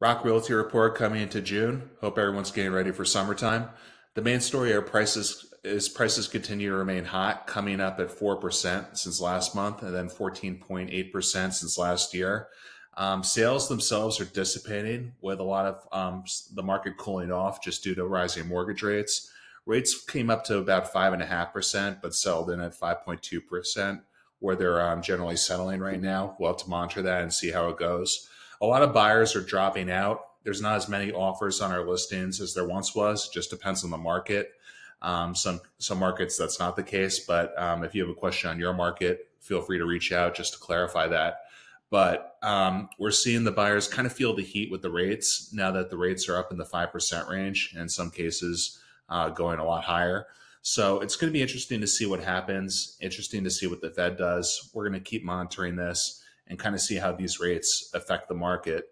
ROK Realty Report coming into June. Hope everyone's getting ready for summertime. The main story are prices is prices continue to remain hot, coming up at four percent since last month, and then fourteen point eight percent since last year. Um, sales themselves are dissipating, with a lot of um, the market cooling off just due to rising mortgage rates. Rates came up to about five and a half percent, but settled in at five point two percent, where they're um, generally settling right now. We'll have to monitor that and see how it goes a lot of buyers are dropping out. There's not as many offers on our listings as there once was. Just depends on the market. Um, some some markets that's not the case, but um, if you have a question on your market, feel free to reach out just to clarify that. But um, we're seeing the buyers kind of feel the heat with the rates now that the rates are up in the five percent range, and in some cases uh, going a lot higher. So it's going to be interesting to see what happens. Interesting to see what the Fed does. We're going to keep monitoring this and kind of see how these rates affect the market.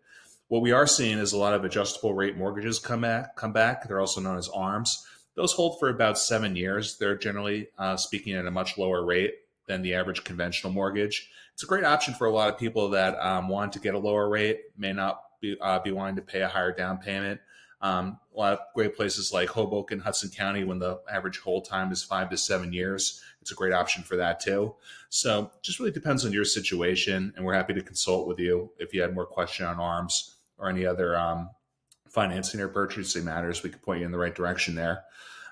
What we are seeing is a lot of adjustable rate mortgages come back. Come back. They're also known as ARMs. Those hold for about seven years. They're generally uh, speaking at a much lower rate than the average conventional mortgage. It's a great option for a lot of people that um, want to get a lower rate, may not be, uh, be wanting to pay a higher down payment. Um, a lot of great places like Hoboken, Hudson County, when the average hold time is five to seven years, it's a great option for that too. So just really depends on your situation, and we're happy to consult with you if you had more question on ARMs or any other um, financing or purchasing matters. We can point you in the right direction there.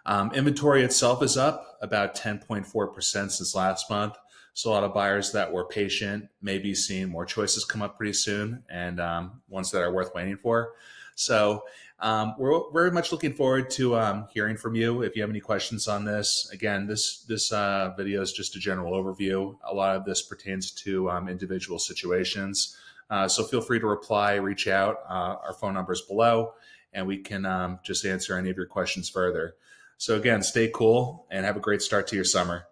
Um, inventory itself is up about 10.4% since last month. So a lot of buyers that were patient may be seeing more choices come up pretty soon and um, ones that are worth waiting for. So um, we're very much looking forward to um, hearing from you. If you have any questions on this, again, this this uh, video is just a general overview. A lot of this pertains to um, individual situations. Uh, so feel free to reply, reach out. Uh, our phone number is below, and we can um, just answer any of your questions further. So again, stay cool and have a great start to your summer.